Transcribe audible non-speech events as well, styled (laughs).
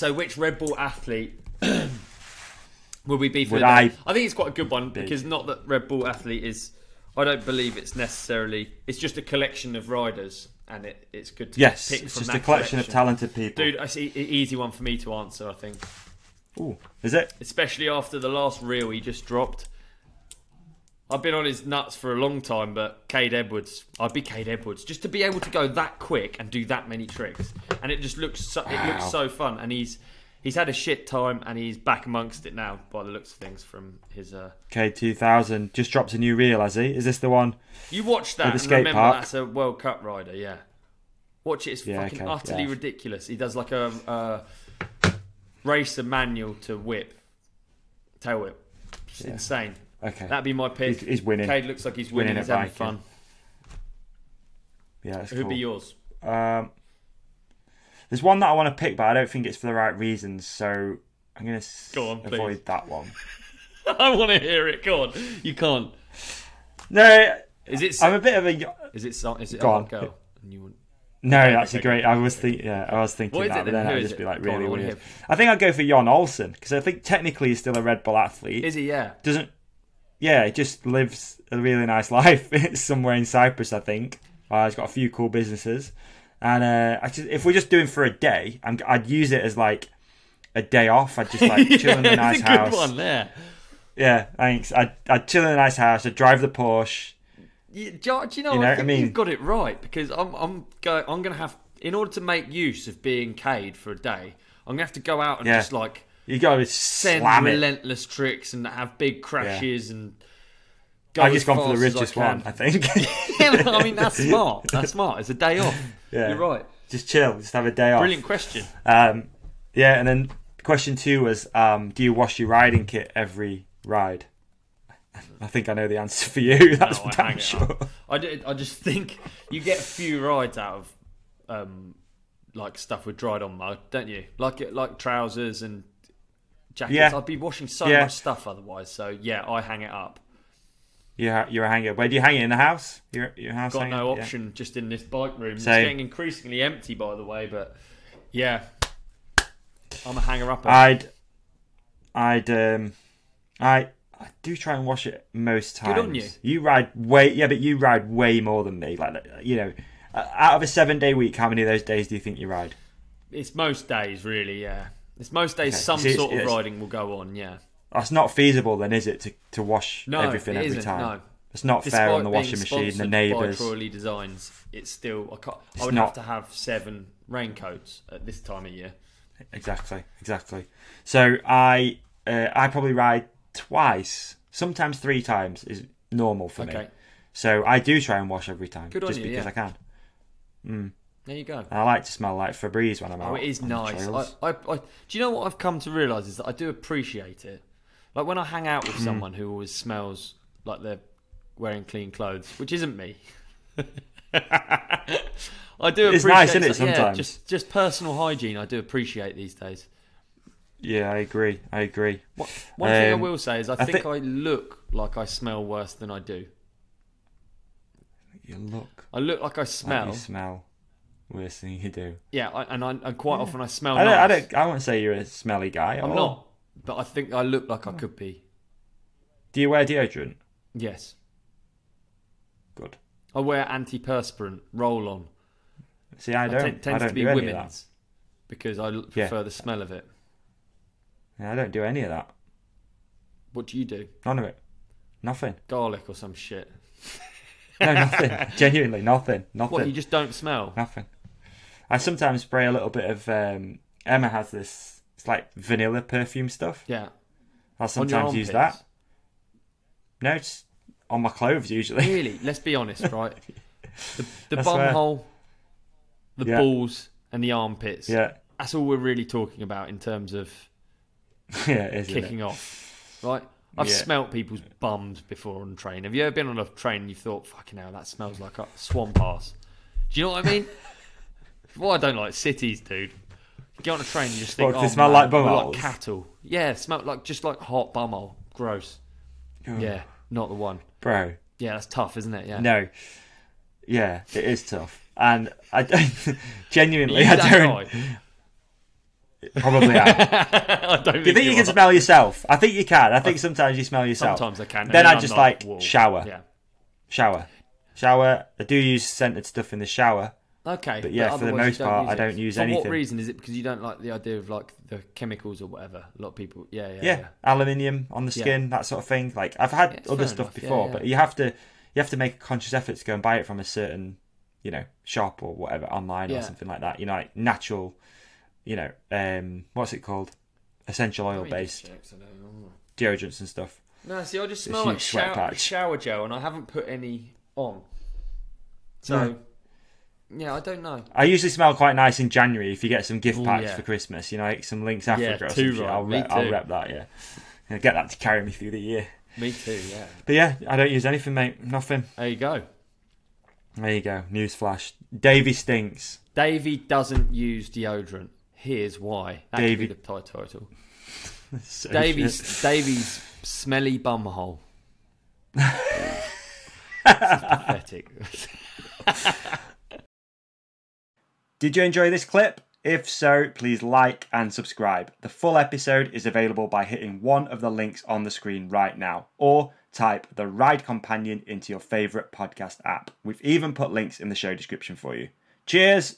So, which Red Bull athlete (clears throat) would we be for Would the? I I think it's quite a good one because not that Red Bull athlete is. I don't believe it's necessarily. It's just a collection of riders, and it, it's good to Yes, pick it's from just that a collection of talented people. Dude, it's an easy one for me to answer. I think, Ooh, is it? especially after the last reel he just dropped. I've been on his nuts for a long time, but Kade Edwards, I'd be Kade Edwards just to be able to go that quick and do that many tricks, and it just looks so, it looks so fun. And he's he's had a shit time, and he's back amongst it now by the looks of things from his. Uh... K2000 just drops a new reel, has he? Is this the one? You watch that the and skate remember park? that's a World Cup rider, yeah. Watch it; it's Yeah, fucking okay, utterly yeah. ridiculous. He does like a, a racer manual to whip, tail whip. It's Yeah. insane. Okay. That'd be my pick. He's- he's winning. Kade looks like he's winning. winning He's having fun. yeah, that's Who'd cool. be yours? Um, there's one that I want to pick, but I don't think it's for the right reasons, so I'm going to Go on, avoid please. that one. (laughs) I want to hear it. Go on. You can't. No, Is it? I'm a bit of a. is it? Is it? Go on. Go. And you want- No, Okay, that's okay, a great. I was think, yeah, I was thinking that, it but then? then I'd just it? be like on, really I weird. I think I'd go for Jon Olsson because I think technically he's still a Red Bull athlete. Is he? Yeah. Doesn't. Yeah, he just lives a really nice (laughs) life It's (laughs) somewhere in Cyprus, I think. Uh, he's got a few cool businesses, and uh, I just, if we're just doing for a day, I'm, I'd use it as like a day off. I'd just like (laughs) chill in a nice a house. one. Yeah. Yeah, thanks. I'd, I'd chill in a nice house. I'd drive the Porsche. You, do you know, You know I what I mean? you've got it right because I'm I'm go, I'm going to have in order to make use of being Kade for a day, I'm going to have to go out and Yeah. just like You gotta send slam it. relentless tricks and have big crashes and. Go I've just gone for the as I richest one. I think. (laughs) (laughs) yeah, I mean that's smart. That's (laughs) smart. It's a day off. Yeah. You're right. just chill. Just have a day off. Brilliant question. Um, yeah, and then question two was, um, do you wash your riding kit every ride? I think I know the answer for you. That's No, damn sure. I, do, I just think you get a few rides out of um, like stuff with dried on mud, don't you? Like like trousers and jackets. Yeah. I'd be washing so Yeah. much stuff otherwise. So yeah, I hang it up. You're, you're a hanger. Where do you hang it in the house? Your, your house Got hanger? no Yeah. option just in this bike room. It's getting increasingly empty, by the way. But yeah, I'm a hanger up. I'd, I'd, um, I, I do try and wash it most times. Good on you. You ride way, yeah, but you ride way more than me. Like, you know, out of a seven day week, how many of those days do you think you ride? It's most days, really. Yeah, it's most days. Okay. Some it's- sort of riding will go on. Yeah. That's not feasible, then, is it, to, to wash No, everything every isn't, time? no. It's not fair on the washing machine, the neighbours. By Designs, it's still I, can't, I would not- have to have seven raincoats at this time of year. Exactly, exactly. So I, uh, I probably ride twice, sometimes three times is normal for me. Okay, So I do try and wash every time, Good just you, because yeah. I can. Mm. There you go. I like to smell like Febreze when I'm out. Oh, it is nice. I. I, I, do you know what I've come to realise is that I do appreciate it. Like when I hang out Hmm. with someone who always smells like they're wearing clean clothes, which isn't me. (laughs) I do It's appreciate nice, isn't it, so- yeah, sometimes? just just personal hygiene. I do appreciate these days. Yeah, I agree. I agree. One thing I Um, will say is I, I think thi- I look like I smell worse than I do. You look. I look like I Like smell. you smell worse thing you do. Yeah, I, and I, and quite often I smell. I don't. I don't. I won't say you're a smelly guy. I'm all. not, but I think I look like I could be. Do you wear deodorant? Yes, Good. I wear antiperspirant roll on. See, I It don't. t- I tends don't to be do any of that. women's because I l- Yeah. prefer the smell of it. Yeah, I don't do any of that. What do you do? None of it. Nothing. Garlic or some shit? No, nothing. (laughs) Genuinely, nothing. Nothing. What you just don't smell? Nothing. I sometimes spray a little bit of. Um, Emma has this. It's like vanilla perfume stuff. Yeah, I'll sometimes use that. No, it's on my clothes usually. (laughs) Really? Let's be honest, right? The, the bum hole, the Yeah. balls, and the armpits. yeah, That's all we're really talking about in terms of (laughs) yeah, it? kicking off, right? I've Yeah. smelt people's bums before on train. Have you ever been on a train and you thought, "Fucking hell, that smells like a swamp ass"? Do you know what I mean? Well, I don't like cities, dude. You get on a train and you just think, What, "Oh, they smell man, like we're bum like cattle." Yeah, smell like just like hot bumhole. Gross. Oh. Yeah, not the one. bro. Yeah, that's tough, isn't it? Yeah. No, yeah, it is tough, and I don't (laughs) genuinely. I don't. Probably (laughs) am. I don't Do you think you can are. smell yourself? I think you can. I think sometimes you smell yourself. Sometimes I can. Then I just like shower. Yeah. Shower. Shower. I do use scented stuff in the shower. Okay. But yeah, for the most part, I don't use for anything. what reason is it? Because you don't like the idea of like the chemicals or whatever. A lot of people. Yeah, yeah. Yeah, yeah. aluminium on the Yeah. skin, that sort of thing. Like I've had Yeah, other stuff enough. Before, yeah. but you have to you have to make a conscious effort to go and buy it from a certain, you know, shop or whatever online or something like that. You know, like natural, you know, um, what's it called? Essential oil based just check, so I don't know. deodorants and stuff. No, see, I just smell like shower, shower gel, and I haven't put any on. So, yeah, I don't know. I usually smell quite nice in January if you get some gift Ooh, packs yeah. for Christmas. You know, like some Lynx Africa or some too shit. right, I'll, rep, I'll rep that. Yeah, and get that to carry me through the year. Me too. Yeah. But yeah, I don't use anything, mate. Nothing. There you go. There you go. Newsflash. Davy stinks. Davy doesn't use deodorant. Here's why. That be the title. (laughs) So Davey's shit. Davey's smelly bumhole. (laughs) this is pathetic. (laughs) Did you enjoy this clip? If so, please like and subscribe. The full episode is available by hitting one of the links on the screen right now, or type the Ride Companion into your favourite podcast app. We've even put links in the show description for you. Cheers!